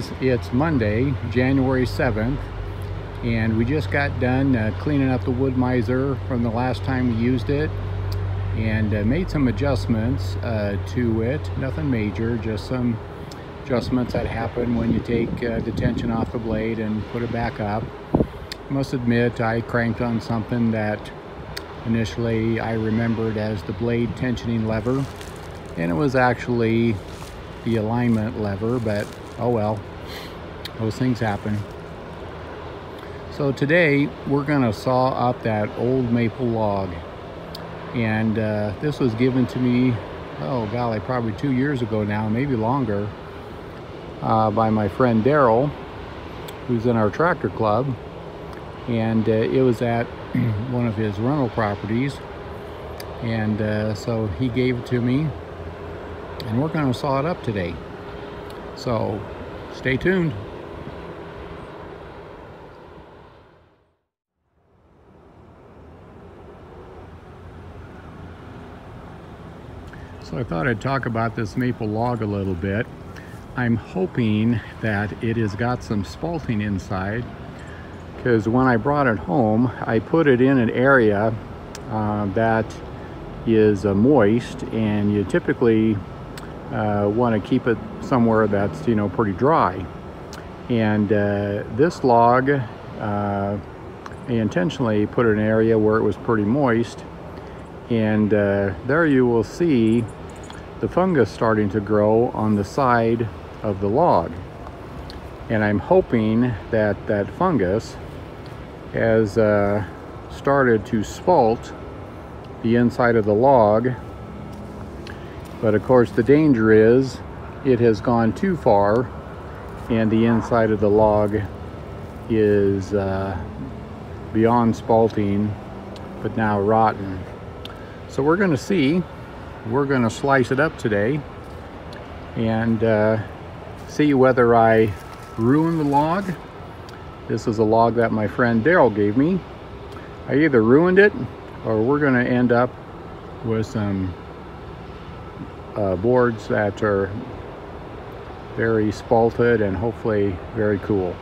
friends, it's Monday, January 7th, and we just got done uh, cleaning up the Wood-Mizer from the last time we used it and uh, made some adjustments uh, to it. Nothing major, just some adjustments that happen when you take uh, the tension off the blade and put it back up. Must admit I cranked on something that initially I remembered as the blade tensioning lever and it was actually the alignment lever but oh well, those things happen. So today we're gonna saw up that old maple log. And uh, this was given to me, oh golly, probably two years ago now, maybe longer, uh, by my friend Daryl, who's in our tractor club. And uh, it was at one of his rental properties. And uh, so he gave it to me and we're gonna saw it up today. So stay tuned. So I thought I'd talk about this maple log a little bit. I'm hoping that it has got some spalting inside because when I brought it home, I put it in an area uh, that is uh, moist and you typically uh, want to keep it somewhere that's you know pretty dry and uh, this log uh, I intentionally put it in an area where it was pretty moist and uh, there you will see the fungus starting to grow on the side of the log and I'm hoping that that fungus has uh, started to spalt the inside of the log but of course the danger is it has gone too far and the inside of the log is uh, beyond spalting but now rotten. So we're going to see, we're going to slice it up today and uh, see whether I ruin the log. This is a log that my friend Daryl gave me. I either ruined it or we're going to end up with some uh, boards that are very spalted and hopefully very cool.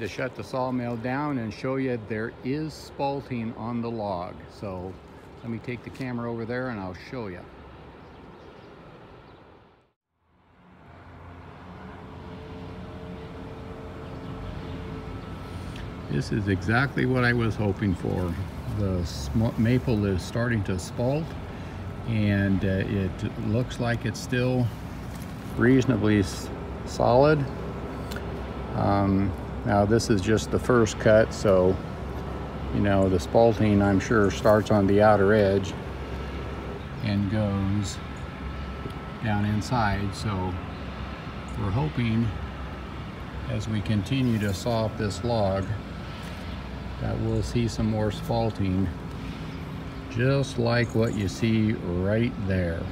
To shut the sawmill down and show you there is spalting on the log. So let me take the camera over there and I'll show you. This is exactly what I was hoping for. The maple is starting to spalt and uh, it looks like it's still reasonably solid. Um, now this is just the first cut, so you know the spalting I'm sure starts on the outer edge and goes down inside. So we're hoping as we continue to saw up this log that we'll see some more spalting just like what you see right there.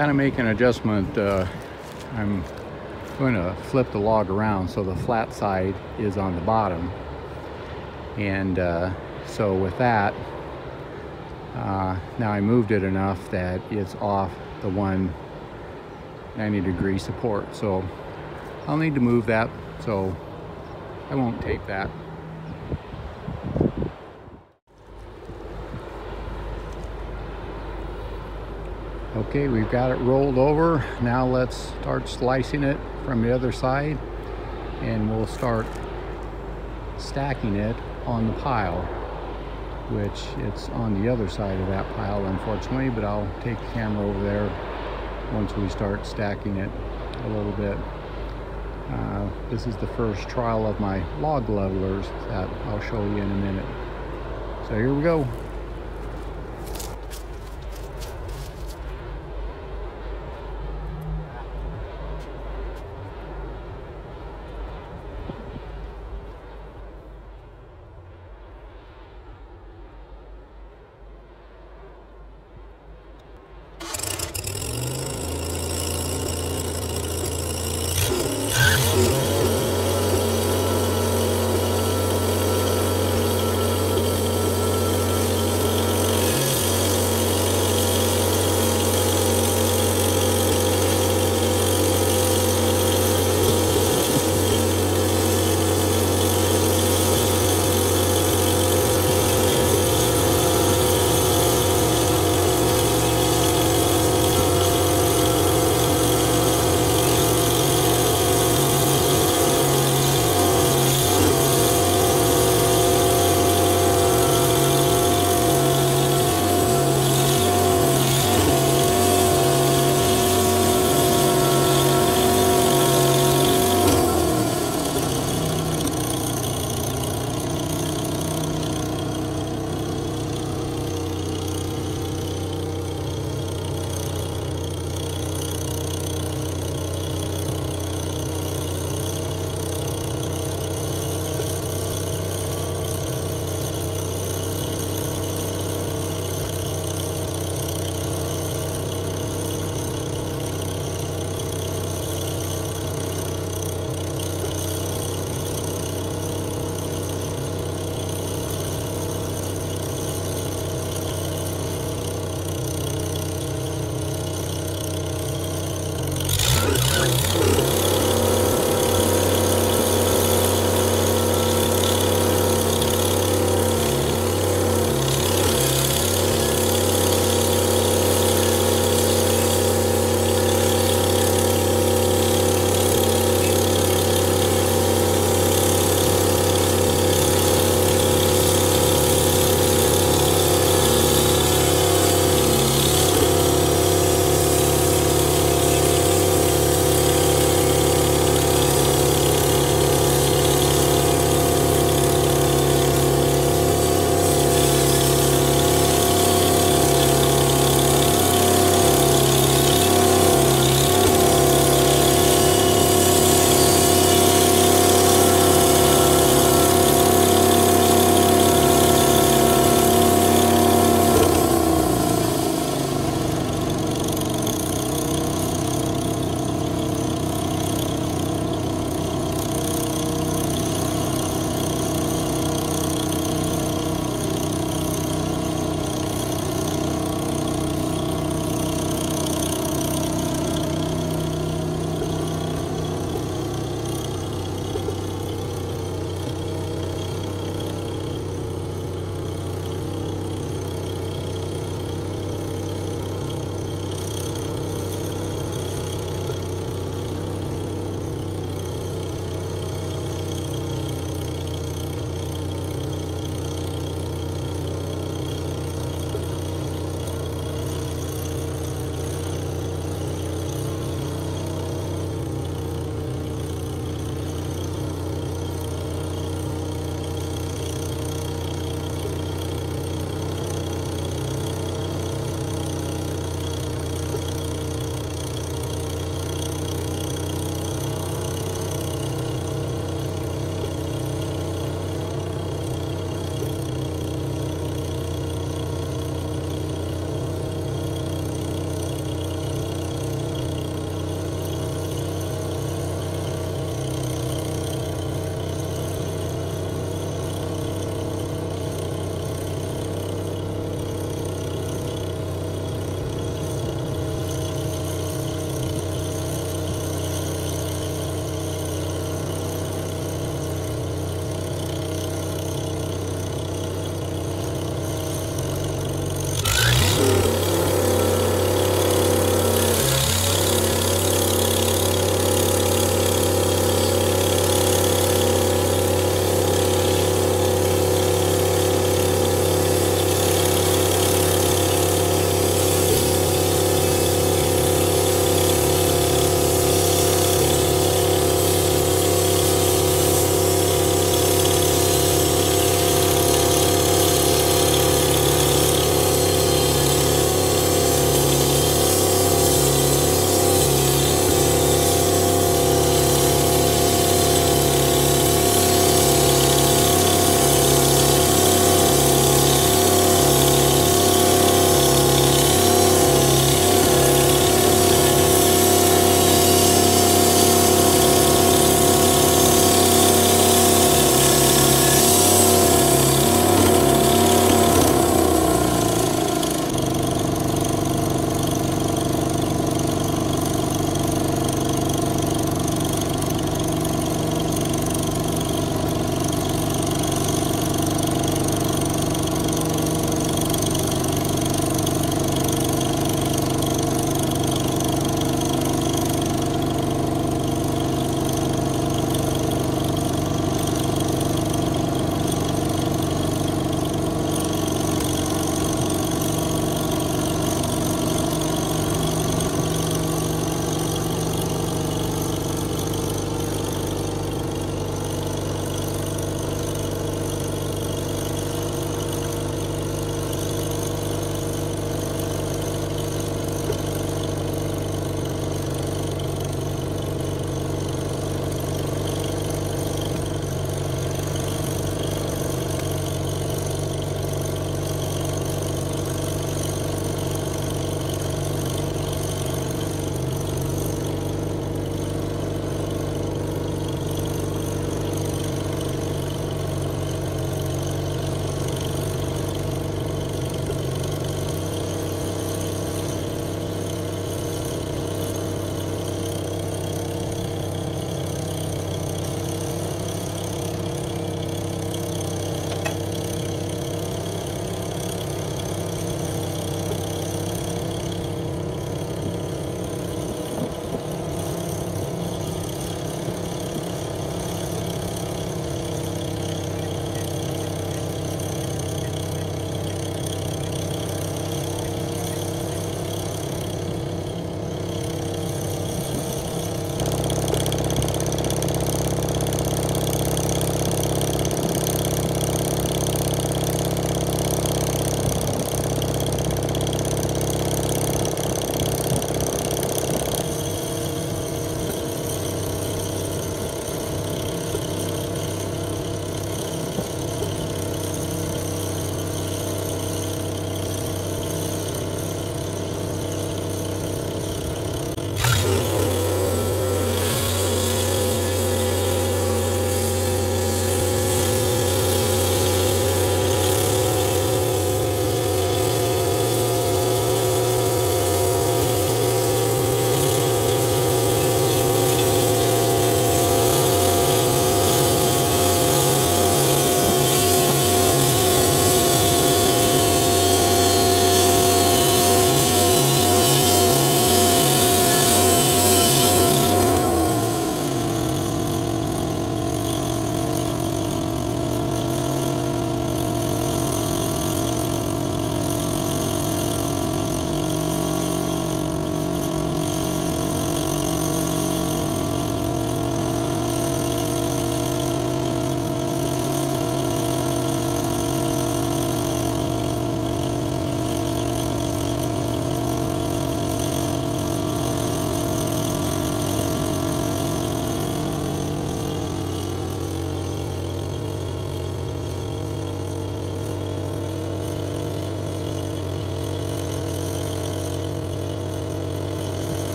Got to make an adjustment. Uh, I'm going to flip the log around so the flat side is on the bottom. And uh, so with that, uh, now I moved it enough that it's off the one 90 degree support. So I'll need to move that so I won't tape that. Okay, we've got it rolled over. Now let's start slicing it from the other side and we'll start stacking it on the pile, which it's on the other side of that pile, unfortunately, but I'll take the camera over there once we start stacking it a little bit. Uh, this is the first trial of my log levelers that I'll show you in a minute. So here we go.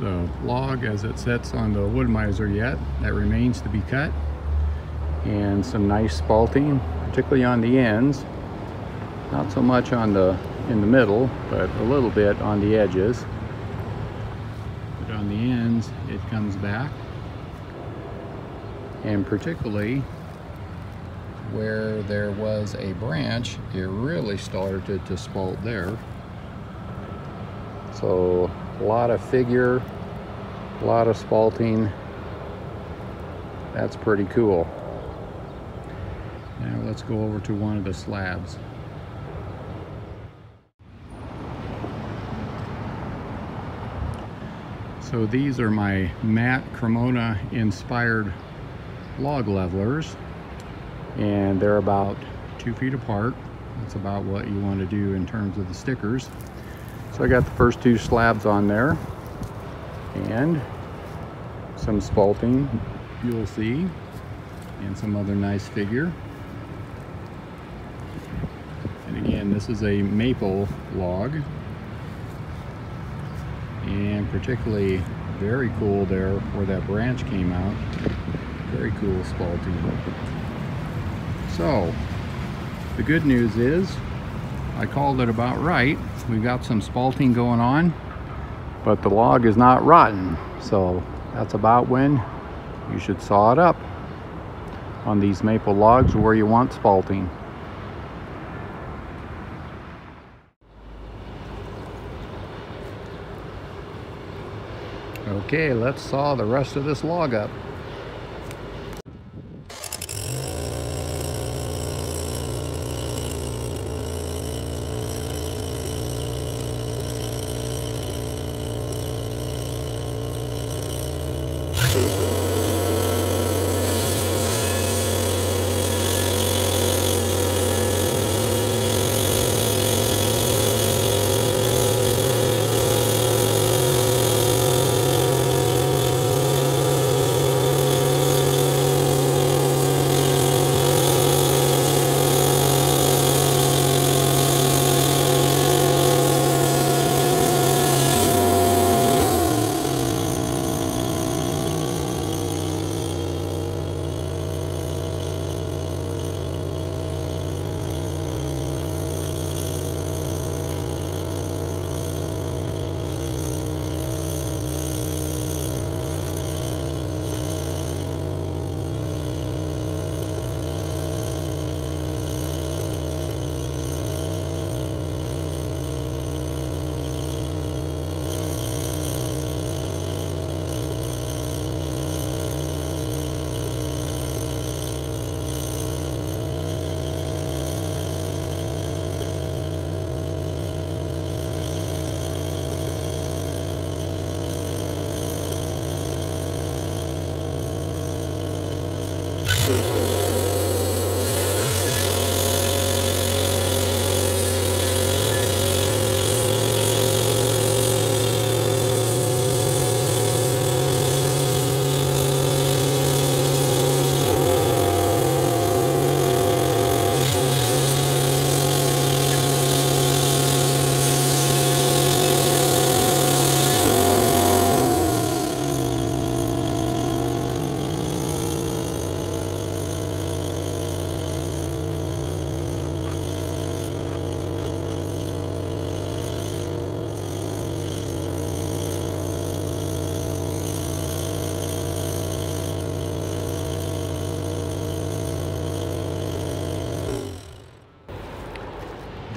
The log as it sits on the Wood-Mizer yet. That remains to be cut. And some nice spalting, particularly on the ends. Not so much on the in the middle, but a little bit on the edges. But on the ends, it comes back. And particularly where there was a branch, it really started to spalt there. So a lot of figure, a lot of spalting. That's pretty cool. Now let's go over to one of the slabs. So these are my Matt Cremona inspired log levelers and they're about two feet apart. That's about what you want to do in terms of the stickers. So I got the first two slabs on there and some spalting you'll see and some other nice figure. And again, this is a maple log and particularly very cool there where that branch came out. Very cool spalting. So, the good news is I called it about right. We've got some spalting going on, but the log is not rotten. So that's about when you should saw it up on these maple logs where you want spalting. Okay, let's saw the rest of this log up.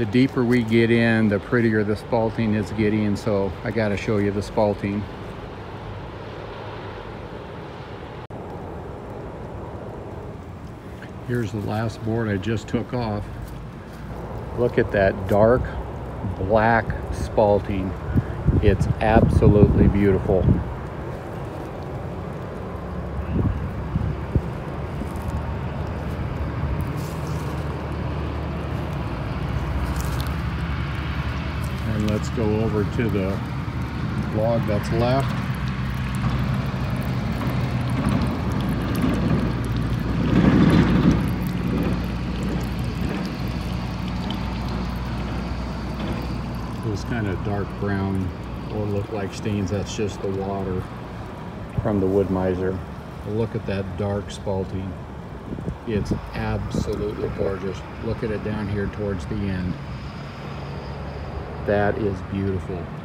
The deeper we get in, the prettier the spalting is getting. So I got to show you the spalting. Here's the last board I just took off. Look at that dark black spalting. It's absolutely beautiful. And let's go over to the log that's left. It was kind of dark brown or look like stains, that's just the water from the Wood-Mizer. Look at that dark spalting. It's absolutely gorgeous. Look at it down here towards the end. That is beautiful.